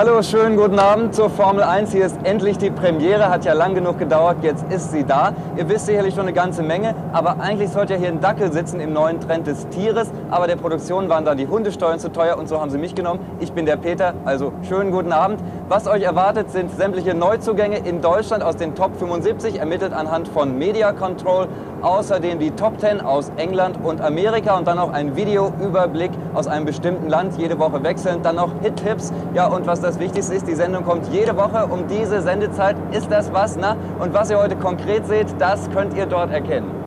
Hallo, schönen guten Abend zur Formel 1. Hier ist endlich die Premiere, hat ja lang genug gedauert, jetzt ist sie da. Ihr wisst sicherlich schon eine ganze Menge, aber eigentlich sollte ja hier ein Dackel sitzen im neuen Trend des Tieres. Aber der Produktion waren da die Hundesteuern zu teuer und so haben sie mich genommen. Ich bin der Peter, also schönen guten Abend. Was euch erwartet, sind sämtliche Neuzugänge in Deutschland aus den Top 75, ermittelt anhand von Media Control. Außerdem die Top 10 aus England und Amerika und dann noch ein Videoüberblick aus einem bestimmten Land, jede Woche wechselnd. Dann noch Hit-Tipps. Ja, und was das Wichtigste ist, die Sendung kommt jede Woche um diese Sendezeit. Ist das was? Na? Und was ihr heute konkret seht, das könnt ihr dort erkennen.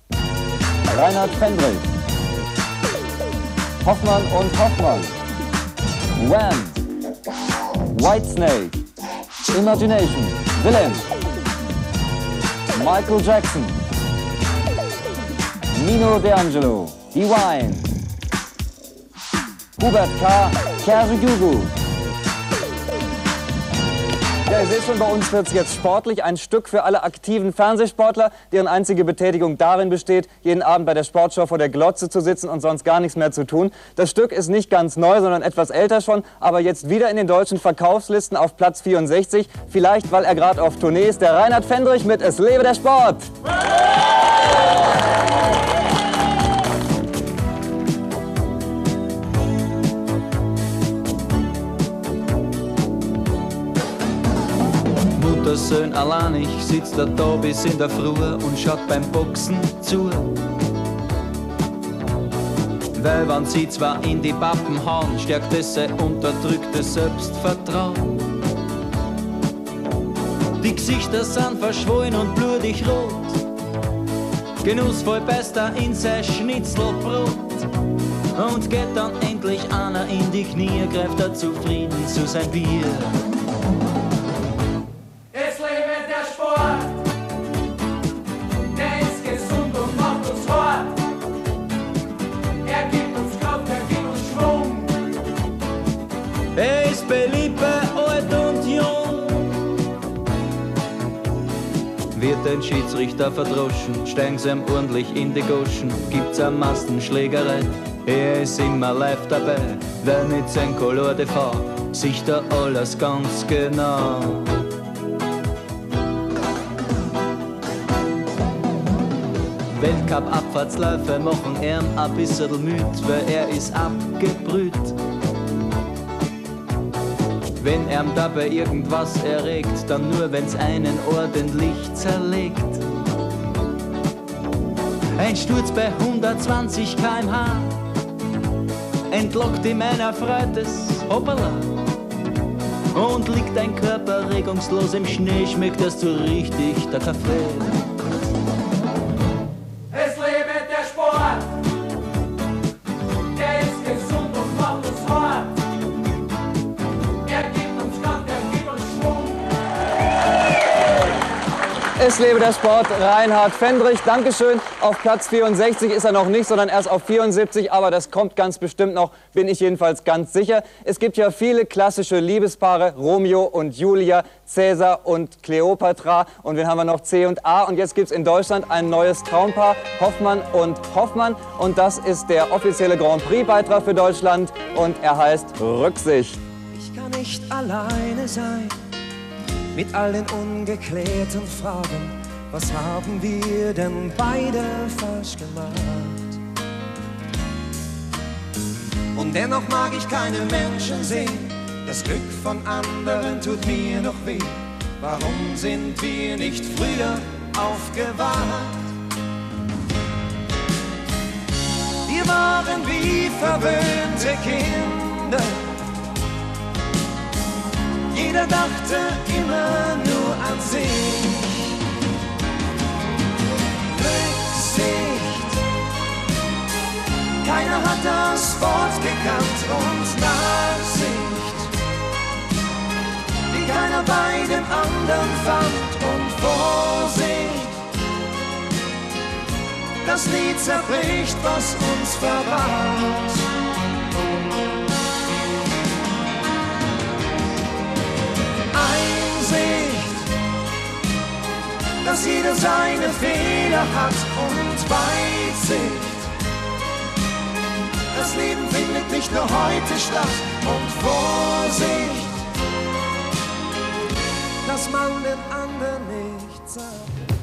Reinhard Fendrich. Hoffmann und Hoffmann. Wham. Whitesnake. Imagination. Willem. Michael Jackson. Nino D'Angelo. Divine. Hubert K. Kerse Gugu. Ja, ihr seht schon, bei uns wird es jetzt sportlich. Ein Stück für alle aktiven Fernsehsportler, deren einzige Betätigung darin besteht, jeden Abend bei der Sportschau vor der Glotze zu sitzen und sonst gar nichts mehr zu tun. Das Stück ist nicht ganz neu, sondern etwas älter schon, aber jetzt wieder in den deutschen Verkaufslisten auf Platz 64. Vielleicht, weil er gerade auf Tournee ist. Der Reinhard Fendrich mit Es lebe der Sport! Muttersöhn allein, ich sitz da da bis in der Früh und schaut beim Boxen zu. Weil wenn sie zwar in die Pappen hauen, stärkt es sein unterdrücktes Selbstvertrauen. Die Gesichter sind verschwollen und blutig rot. Genussvoll beißt er in sein Schnitzelbrot. Und geht dann endlich einer in die Knie, greift er zufrieden zu sein Bier. Ein Schiedsrichter verdroschen, steigen sie ihm ordentlich in die Goschen, gibt's eine Massenschlägerei. Er ist immer live dabei, wer mit sein Color de V sich da alles ganz genau. Weltcup-Abfahrtsläufe machen ihn ein bisschen müd, weil er ist abgebrüht. Wenn er dabei irgendwas erregt, dann nur wenn's einen ordentlich zerlegt. Ein Sturz bei 120 km/h entlockt ihm ein erfreutes Hoppala. Und liegt dein Körper regungslos im Schnee, schmeckt das so richtig der Kaffee. Es lebe der Sport, Reinhard Fendrich, Dankeschön. Auf Platz 64 ist er noch nicht, sondern erst auf 74, aber das kommt ganz bestimmt noch, bin ich jedenfalls ganz sicher. Es gibt ja viele klassische Liebespaare, Romeo und Julia, Cäsar und Kleopatra und wen haben wir noch, C und A. Und jetzt gibt es in Deutschland ein neues Traumpaar, Hoffmann und Hoffmann und das ist der offizielle Grand Prix-Beitrag für Deutschland und er heißt Rücksicht. Ich kann nicht alleine sein mit all den ungeklärten Fragen. Was haben wir denn beide falsch gemacht? Und dennoch mag ich keine Menschen sehen. Das Glück von anderen tut mir noch weh. Warum sind wir nicht früher aufgewacht? Wir waren wie verwöhnte Kinder. Jeder dachte immer nur an sich. Rücksicht. Keiner hat das Wort gekannt und Nachsicht, die keiner bei dem anderen fand und Vorsicht. Das Lied zerbricht, was uns verwahrt. dass jeder seine Fehler hat und Weitsicht. Das Leben findet nicht nur heute statt und Vorsicht, dass man den anderen nicht sagt.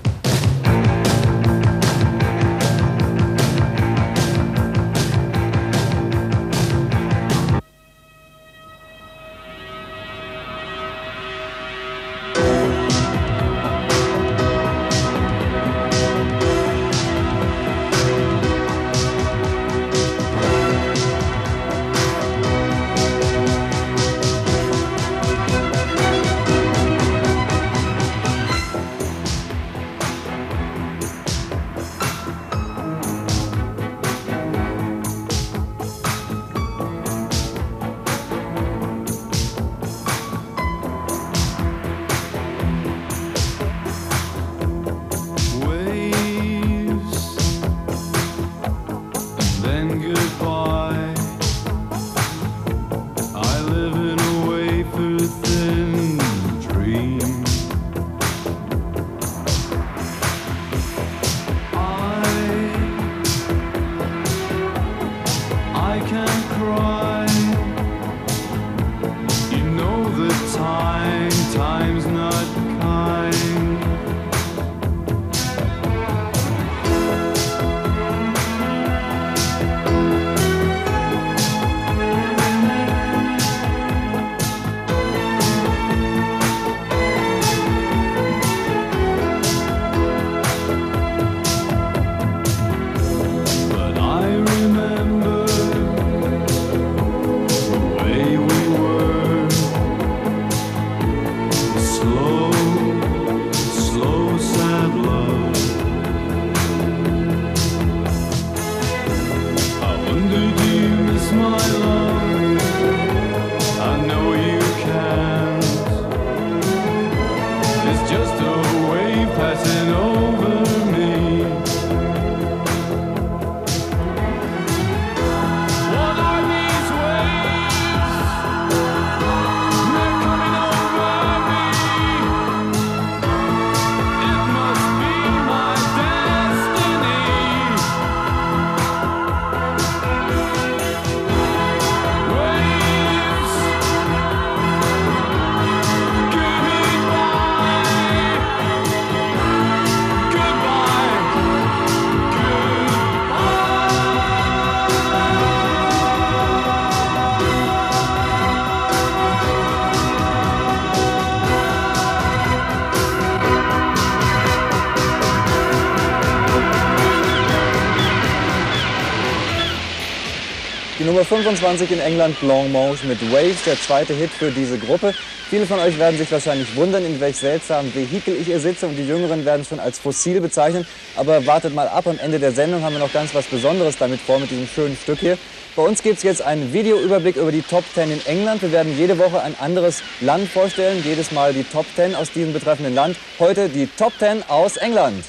25 in England, Blancmange mit Waves, der zweite Hit für diese Gruppe. Viele von euch werden sich wahrscheinlich wundern, in welch seltsamen Vehikel ich hier sitze und die Jüngeren werden es schon als fossil bezeichnen. Aber wartet mal ab, am Ende der Sendung haben wir noch ganz was Besonderes damit vor mit diesem schönen Stück hier. Bei uns gibt es jetzt einen Videoüberblick über die Top 10 in England. Wir werden jede Woche ein anderes Land vorstellen, jedes Mal die Top 10 aus diesem betreffenden Land. Heute die Top 10 aus England.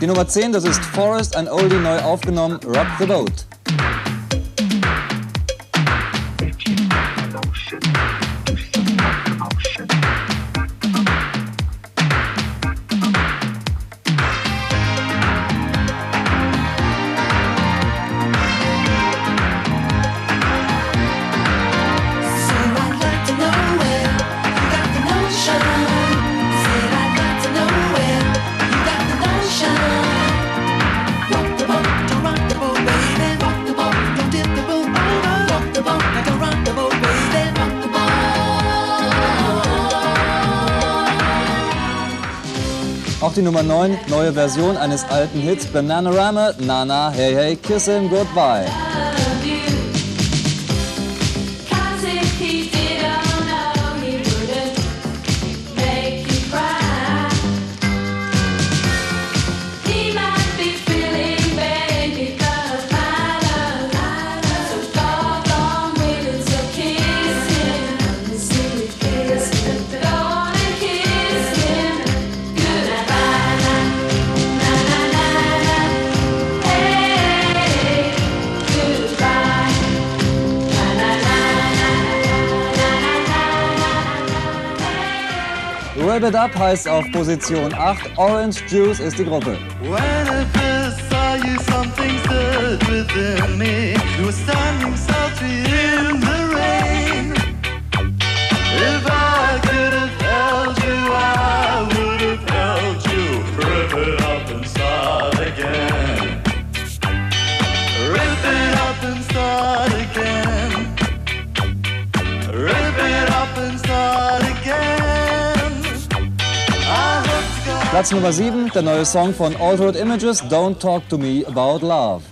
Die Nummer 10, das ist Forest, ein Oldie neu aufgenommen, Rock the Boat. Die Nummer 9, neue Version eines alten Hits, Bananarama, Nana, Hey Hey, Kiss Him Goodbye. Wrap It Up heißt auf Position 8, Orange Juice ist die Gruppe. When Platz Nummer 7, der neue Song von Altered Images, Don't Talk to Me About Love.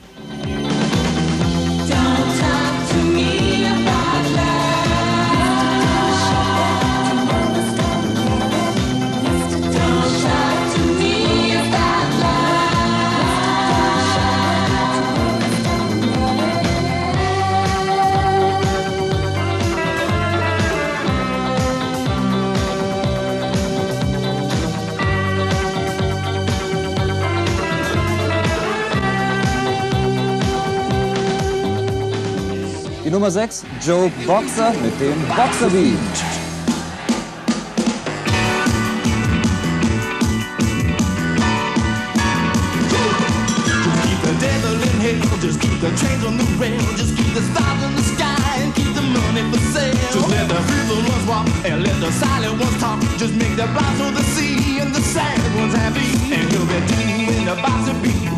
Nummer 6, Joe Boxer mit dem Boxer Beat. The devil in hell, just keep the trains on the rail, just keep the stars in the sky and keep the money for sale. Just let the feeble ones walk and let the silent ones talk. Just make the blind to the sea and the sad ones happy. And you'll be doing the boxer beat.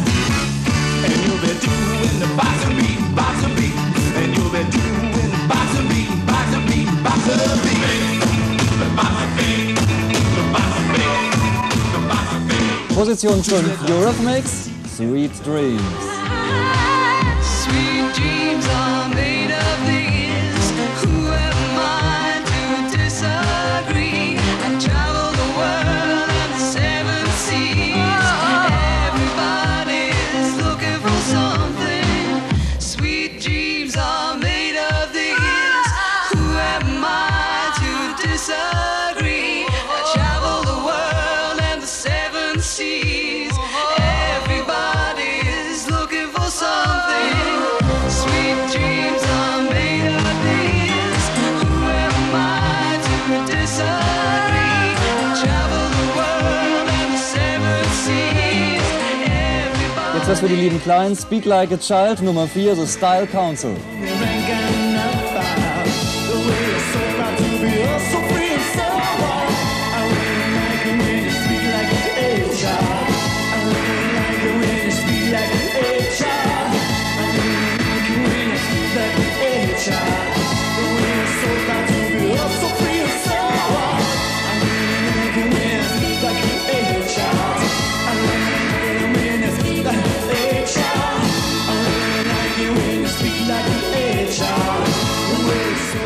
And you'll be doing the boxer Position 5, Eurythmics, Sweet Dreams. Sweet dreams für die lieben Kleinen, Speak Like a Child, Nummer 4, The Style Council.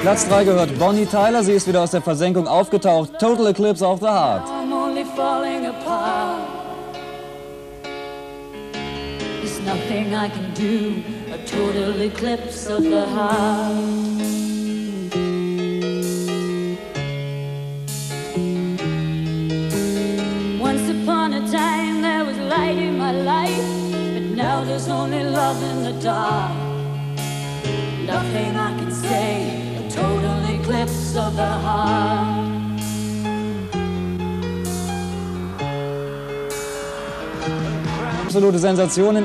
Platz 3 gehört Bonnie Tyler, sie ist wieder aus der Versenkung aufgetaucht. Total Eclipse of the Heart. I'm only falling apart. There's nothing I can do, a total eclipse of the heart. Once upon a time there was light in my life, but now there's only love in the dark. Nothing I can say, total eclipse of the heart. Absolute Sensationen.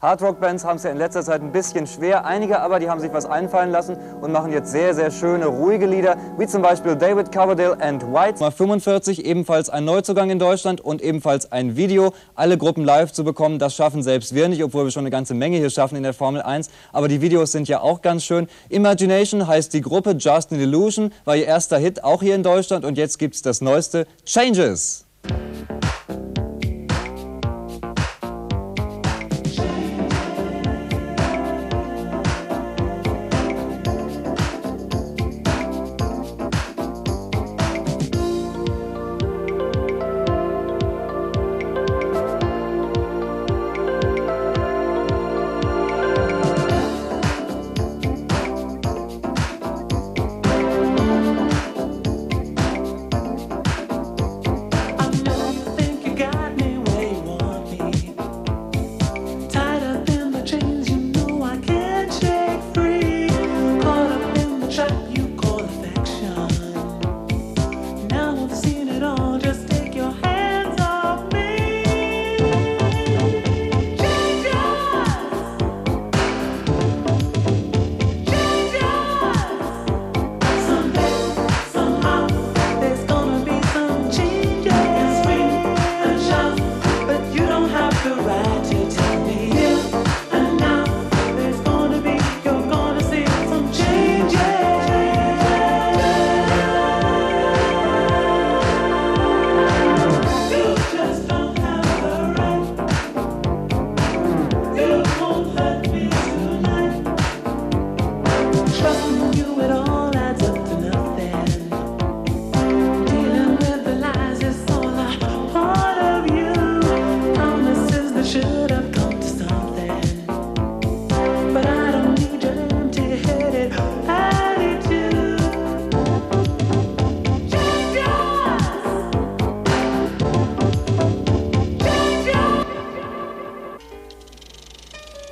Hardrock-Bands haben es ja in letzter Zeit ein bisschen schwer. Einige aber, die haben sich was einfallen lassen und machen jetzt sehr, sehr schöne, ruhige Lieder, wie zum Beispiel David Coverdale and White. Nummer 45, ebenfalls ein Neuzugang in Deutschland und ebenfalls ein Video. Alle Gruppen live zu bekommen, das schaffen selbst wir nicht, obwohl wir schon eine ganze Menge hier schaffen in der Formel 1. Aber die Videos sind ja auch ganz schön. Imagination heißt die Gruppe, Just an Illusion war ihr erster Hit, auch hier in Deutschland. Und jetzt gibt's das neueste, Changes.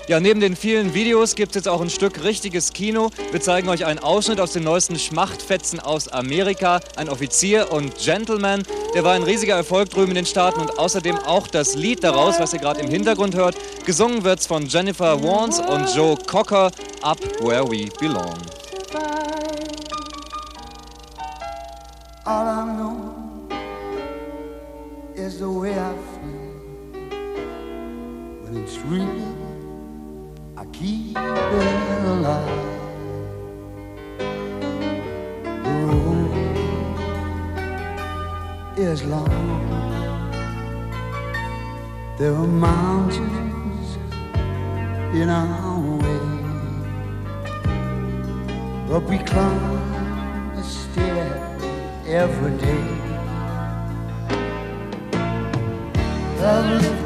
Ja, neben den vielen Videos gibt es jetzt auch ein Stück richtiges Kino. Wir zeigen euch einen Ausschnitt aus den neuesten Schmachtfetzen aus Amerika. Ein Offizier und Gentleman. Der war ein riesiger Erfolg drüben in den Staaten und außerdem auch das Lied daraus, was ihr gerade im Hintergrund hört. Gesungen wird's von Jennifer Warnes und Joe Cocker, Up Where We Belong. All I know is the way I feel. When it's real, keep it alive. The road is long. There are mountains in our way, but we climb a stair every day. The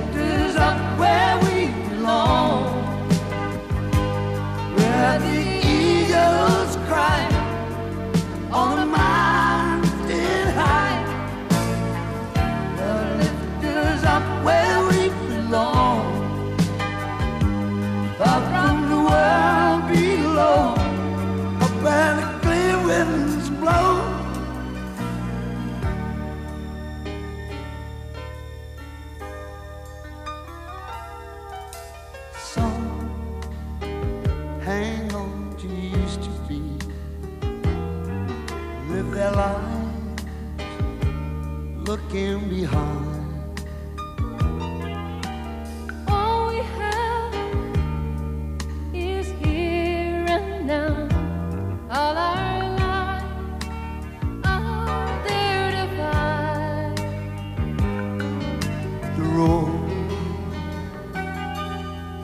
road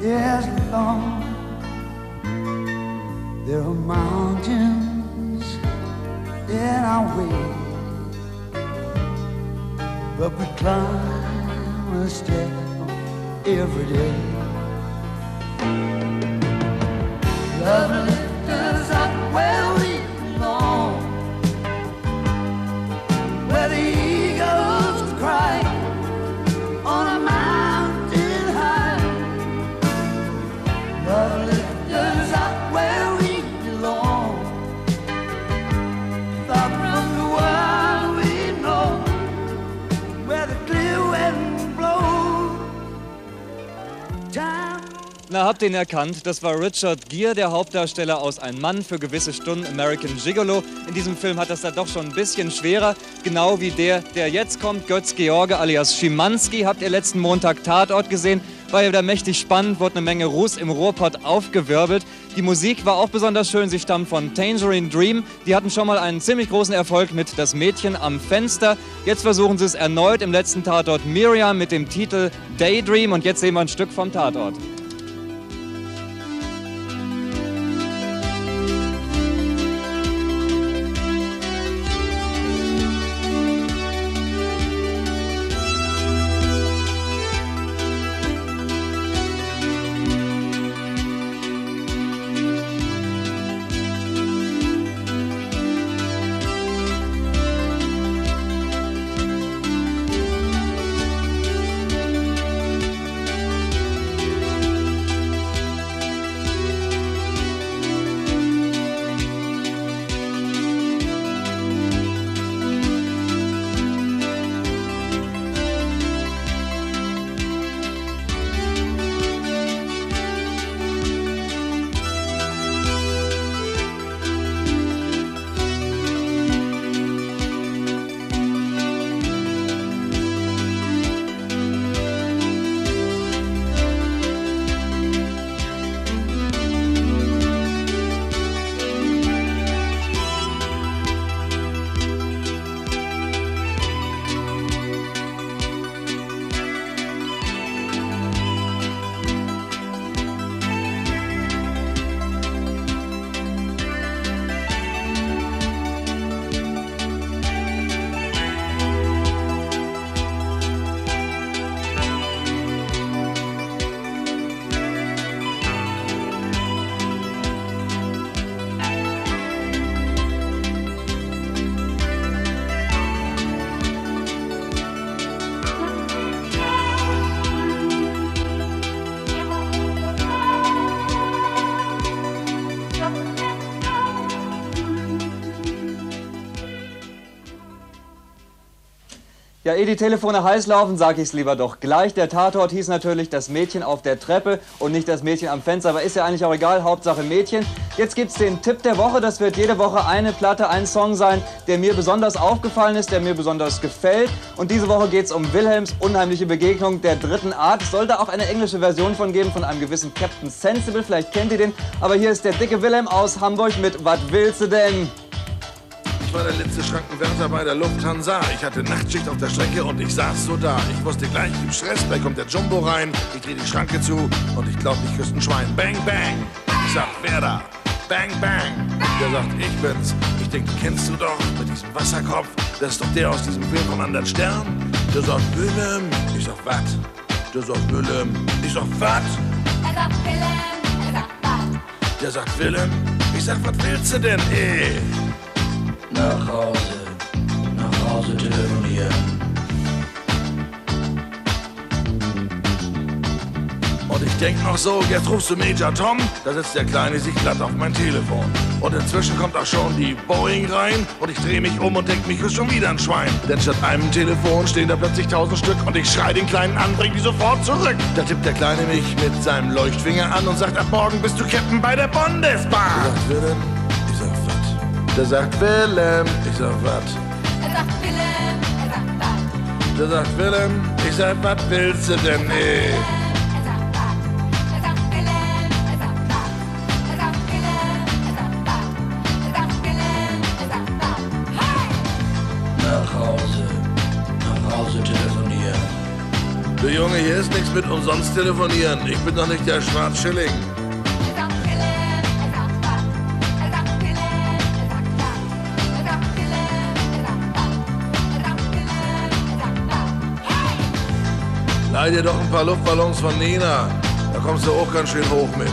is long. There are mountains in our way, but we climb a step every day. Love habt ihn erkannt? Das war Richard Gere, der Hauptdarsteller aus Ein Mann für gewisse Stunden, American Gigolo. In diesem Film hat das da doch schon ein bisschen schwerer. Genau wie der, der jetzt kommt, Götz George alias Schimanski. Habt ihr letzten Montag Tatort gesehen? War ja wieder mächtig spannend, wurde eine Menge Ruß im Ruhrpott aufgewirbelt. Die Musik war auch besonders schön. Sie stammt von Tangerine Dream. Die hatten schon mal einen ziemlich großen Erfolg mit Das Mädchen am Fenster. Jetzt versuchen sie es erneut im letzten Tatort Miriam mit dem Titel Daydream. Und jetzt sehen wir ein Stück vom Tatort. Ja, ehe die Telefone heiß laufen, sag ich's lieber doch gleich. Der Tatort hieß natürlich das Mädchen auf der Treppe und nicht das Mädchen am Fenster, aber ist ja eigentlich auch egal, Hauptsache Mädchen. Jetzt gibt's den Tipp der Woche, das wird jede Woche eine Platte, ein Song sein, der mir besonders aufgefallen ist, der mir besonders gefällt. Und diese Woche geht's um Wilhelms unheimliche Begegnung der dritten Art. Es sollte auch eine englische Version von geben, von einem gewissen Captain Sensible, vielleicht kennt ihr den. Aber hier ist der dicke Wilhelm aus Hamburg mit Was willst du denn? Ich war der letzte Schrankenwärter bei der Lufthansa. Ich hatte Nachtschicht auf der Strecke und ich saß so da. Ich wusste gleich, im Stress, gleich kommt der Jumbo rein. Ich dreh die Schranke zu und ich glaub, ich küsse ein Schwein. Bang, bang. Ich sag, wer da? Bang, bang. Der sagt, ich bin's. Ich denk, kennst du doch mit diesem Wasserkopf. Das ist doch der aus diesem Film von anderen Stern. Der sagt, Willem. Ich sag, wat? Der sagt, Willem. Ich sag, wat? Er sagt Willem, er sagt was. Der sagt, Willem. Ich sag, was willst du denn, ey? Nach Hause, nach Hause telefonieren. Und ich denk noch so, jetzt rufst du Major Tom, da setzt der Kleine sich glatt auf mein Telefon. Und inzwischen kommt auch schon die Boeing rein und ich dreh mich um und denk, mich ist schon wieder ein Schwein. Denn statt einem Telefon stehen da plötzlich tausend Stück und ich schrei den Kleinen an, bring die sofort zurück. Da tippt der Kleine mich mit seinem Leuchtfinger an und sagt, ab morgen bist du Captain bei der Bundesbahn. Der sagt, Willem, ich sag, was? Er sagt Willem, er sagt was. Der sagt, Willem, ich sag, was willst du denn, Hause telefonieren. Du Junge, hier ist nichts mit umsonst telefonieren. Ich bin doch nicht der Schwarzschilling. Leih dir doch ein paar Luftballons von Nina. Da kommst du auch ganz schön hoch mit.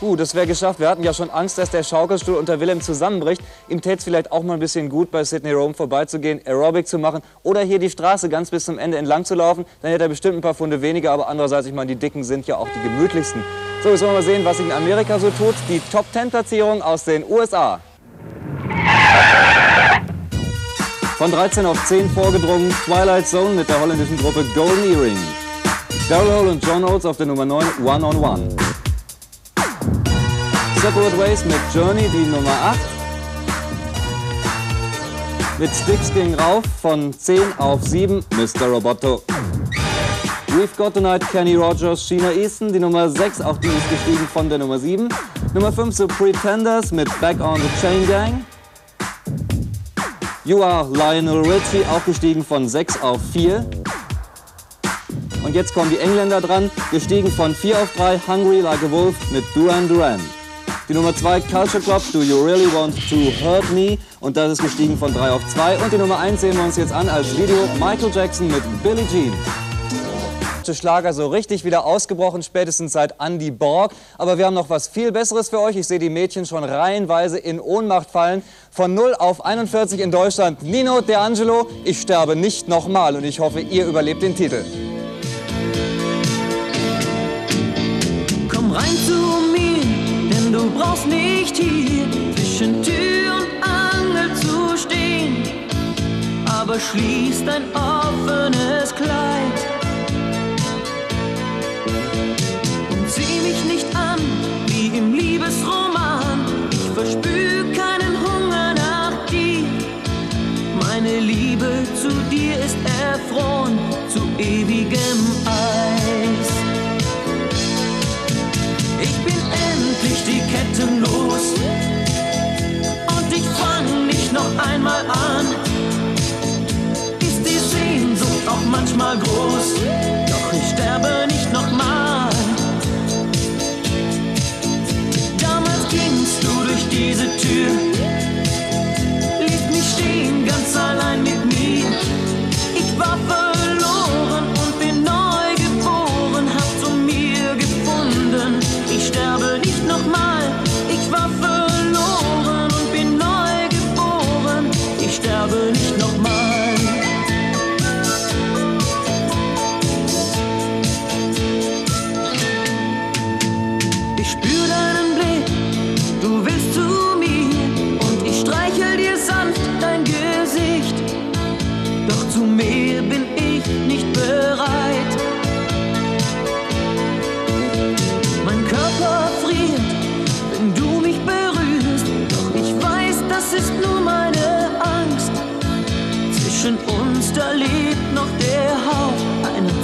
Gut, das wäre geschafft. Wir hatten ja schon Angst, dass der Schaukelstuhl unter Willem zusammenbricht. Ihm täte es vielleicht auch mal ein bisschen gut, bei Sydney Rome vorbeizugehen, Aerobic zu machen oder hier die Straße ganz bis zum Ende entlang zu laufen. Dann hätte er bestimmt ein paar Funde weniger, aber andererseits, ich meine, die Dicken sind ja auch die gemütlichsten. So, jetzt wollen wir mal sehen, was sich in Amerika so tut. Die Top-10-Platzierung aus den USA. Von 13 auf 10 vorgedrungen, Twilight Zone mit der holländischen Gruppe Golden Earring. Daryl Hall und John Oates auf der Nummer 9, One on One. Separate Ways mit Journey, die Nummer 8. Mit Sticks ging rauf von 10 auf 7, Mr. Roboto. We've Got Tonight, Kenny Rogers, Sheena Easton, die Nummer 6, auch die ist gestiegen von der Nummer 7. Nummer 5 The Pretenders mit Back on the Chain Gang. You Are Lionel Richie, auch gestiegen von 6 auf 4. Und jetzt kommen die Engländer dran, gestiegen von 4 auf 3, Hungry Like a Wolf mit Duran Duran. Die Nummer 2, Culture Club, Do You Really Want to Hurt Me? Und das ist gestiegen von 3 auf 2. Und die Nummer 1 sehen wir uns jetzt an als Video, Michael Jackson mit Billie Jean. Der Schlager so richtig wieder ausgebrochen, spätestens seit Andy Borg. Aber wir haben noch was viel Besseres für euch. Ich sehe die Mädchen schon reihenweise in Ohnmacht fallen. Von 0 auf 41 in Deutschland. Nino De Angelo, ich sterbe nicht nochmal. Und ich hoffe, ihr überlebt den Titel. Komm rein zu mir, denn du brauchst nicht hier zwischen Tür und Angel zu stehen. Aber schließ dein offenes Kleid verspür keinen Hunger nach dir. Meine Liebe zu dir ist erfroren zu ewigem Eis. Ich bin endlich die Ketten los und ich fang dich noch einmal an. Ist die Sehnsucht auch manchmal groß, doch ich sterbe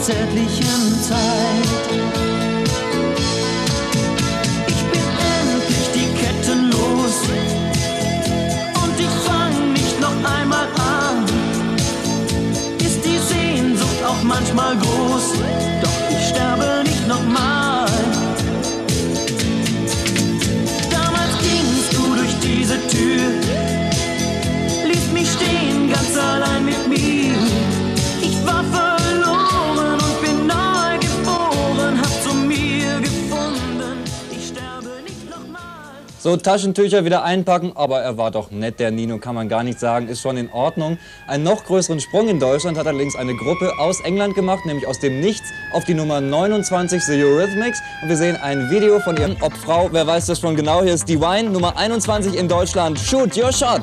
zärtlichen Zeit. Ich bin endlich die Ketten los und ich fang nicht noch einmal an. Ist die Sehnsucht auch manchmal groß, So, Taschentücher wieder einpacken, aber er war doch nett, der Nino, kann man gar nicht sagen, ist schon in Ordnung. Einen noch größeren Sprung in Deutschland hat allerdings eine Gruppe aus England gemacht, nämlich aus dem Nichts auf die Nummer 29 The Eurythmics. Und wir sehen ein Video von ihrem Ob Frau, wer weiß das schon genau, hier ist Divine, Nummer 21 in Deutschland. Shoot your shot!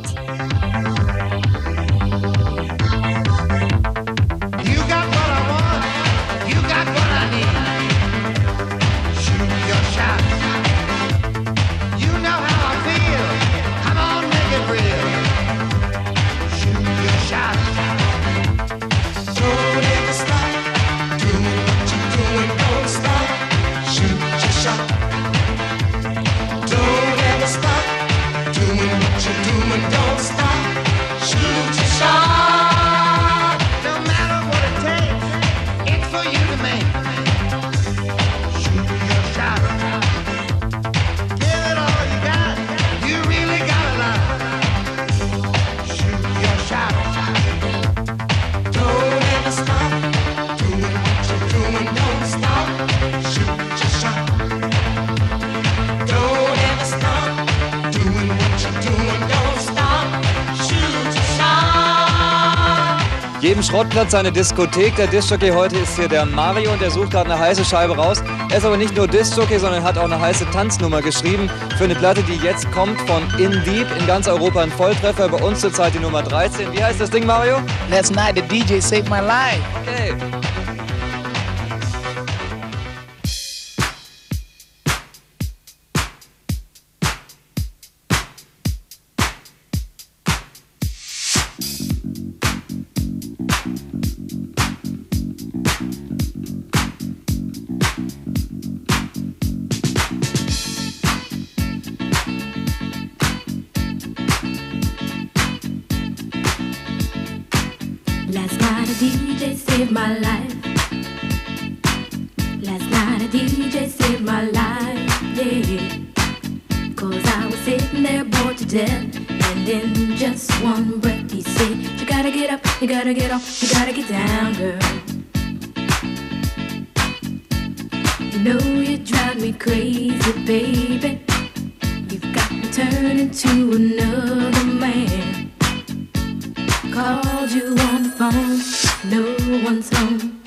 Schrottplatz seine Diskothek. Der Discjockey heute ist hier der Mario und der sucht gerade eine heiße Scheibe raus. Er ist aber nicht nur Discjockey, sondern hat auch eine heiße Tanznummer geschrieben für eine Platte, die jetzt kommt von In Deep. In ganz Europa ein Volltreffer. Bei uns zurzeit die Nummer 13. Wie heißt das Ding, Mario? Last night the DJ saved my life. Okay. Phone, no one's home.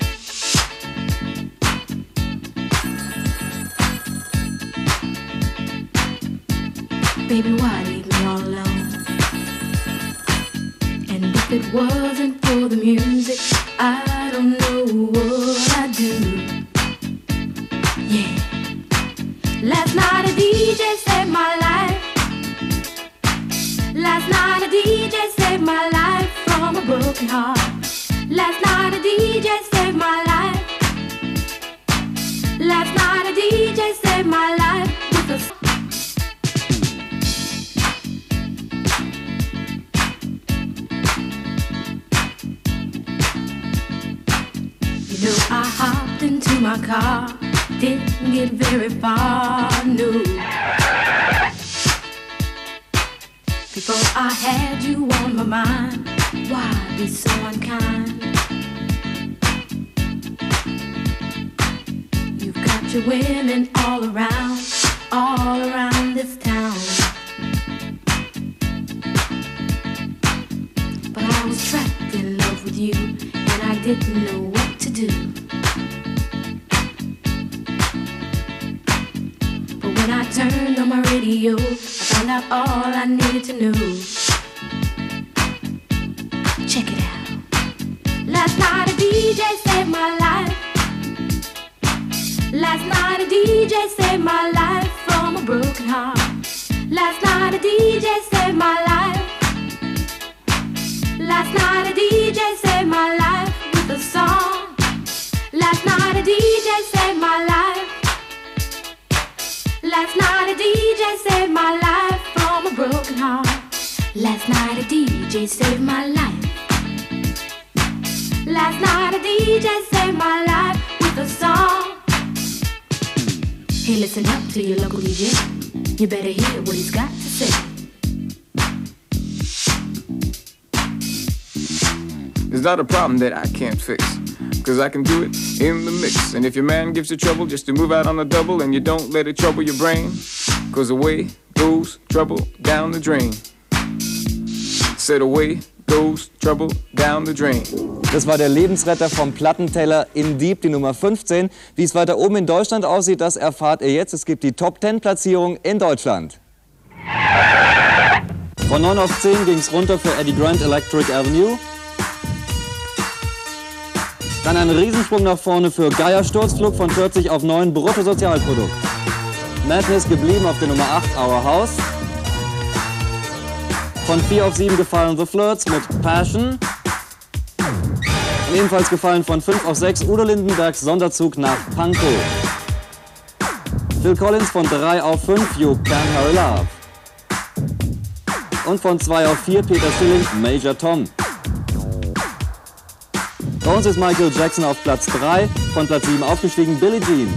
Baby, why leave me all alone? And if it wasn't for the music, I don't know what I'd do. Yeah. Last night a DJ saved my life. Last night a DJ saved my life from a broken heart. Last night a DJ saved my life. Last night a DJ saved my life with a You know I hopped into my car, didn't get very far, no. Before I had you on my mind, why be so unkind? You've got your women all around, all around this town. But I was trapped in love with you, and I didn't know what to do. But when I turned on my radio, I found out all I needed to know. DJ saved my life. Last night a DJ saved my life from a broken heart. Last night a DJ saved my life. Last night a DJ saved my life with a song. Last night a DJ saved my life. Last night a DJ saved my life from a broken heart. Last night a DJ saved my life. Last night a DJ saved my life with a song. Hey, listen up to your local DJ. You better hear what he's got to say. It's not a problem that I can't fix. Cause I can do it in the mix. And if your man gives you trouble just to move out on the double and you don't let it trouble your brain, cause away goes trouble down the drain. Said away goes trouble down the drain. Das war der Lebensretter vom Plattenteller In Deep, die Nummer 15. Wie es weiter oben in Deutschland aussieht, das erfahrt ihr jetzt. Es gibt die Top 10 Platzierung in Deutschland. Von 9 auf 10 ging es runter für Eddie Grant Electric Avenue. Dann ein Riesensprung nach vorne für Geier Sturzflug von 40 auf 9 Bruttosozialprodukt. Madness geblieben auf der Nummer 8 Our House. Von 4 auf 7 gefallen The Flirts mit Passion. Und ebenfalls gefallen von 5 auf 6 Udo Lindenbergs Sonderzug nach Pankow. Phil Collins von 3 auf 5 You Can Hurry Love. Und von 2 auf 4 Peter Schilling Major Tom. Bei uns ist Michael Jackson auf Platz 3, von Platz 7 aufgestiegen Billie Jean.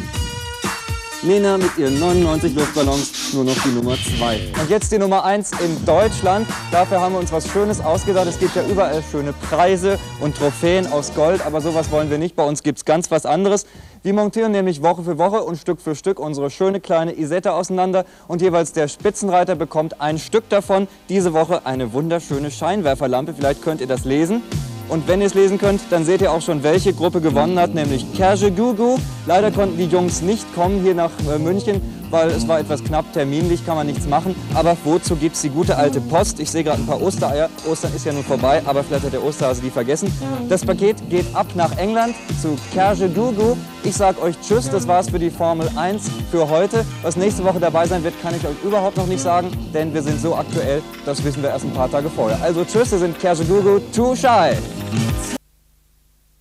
Nena mit ihren 99 Luftballons nur noch die Nummer 2. Und jetzt die Nummer 1 in Deutschland. Dafür haben wir uns was Schönes ausgedacht. Es gibt ja überall schöne Preise und Trophäen aus Gold, aber sowas wollen wir nicht. Bei uns gibt es ganz was anderes. Wir montieren nämlich Woche für Woche und Stück für Stück unsere schöne kleine Isetta auseinander und jeweils der Spitzenreiter bekommt ein Stück davon. Diese Woche eine wunderschöne Scheinwerferlampe. Vielleicht könnt ihr das lesen. Und wenn ihr es lesen könnt, dann seht ihr auch schon, welche Gruppe gewonnen hat, nämlich Kerje Gugu. Leider konnten die Jungs nicht kommen hier nach äh, München, weil es war etwas knapp terminlich, kann man nichts machen. Aber wozu gibt es die gute alte Post? Ich sehe gerade ein paar Ostereier. Ostern ist ja nun vorbei, aber vielleicht hat der Osterhase die vergessen. Das Paket geht ab nach England zu Kerje Gugu. Ich sage euch Tschüss, das war's für die Formel 1 für heute. Was nächste Woche dabei sein wird, kann ich euch überhaupt noch nicht sagen, denn wir sind so aktuell, das wissen wir erst ein paar Tage vorher. Also Tschüss, wir sind Kerje Gugu, Too Shy.